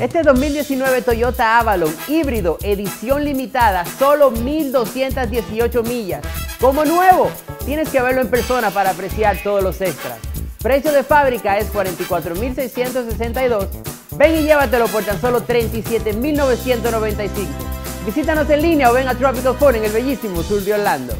Este 2019 Toyota Avalon híbrido edición limitada, solo 1218 millas. Como nuevo, tienes que verlo en persona para apreciar todos los extras. Precio de fábrica es 44.662. Ven y llévatelo por tan solo 37.995. Visítanos en línea o ven a Tropical Phone en el bellísimo sur de Orlando.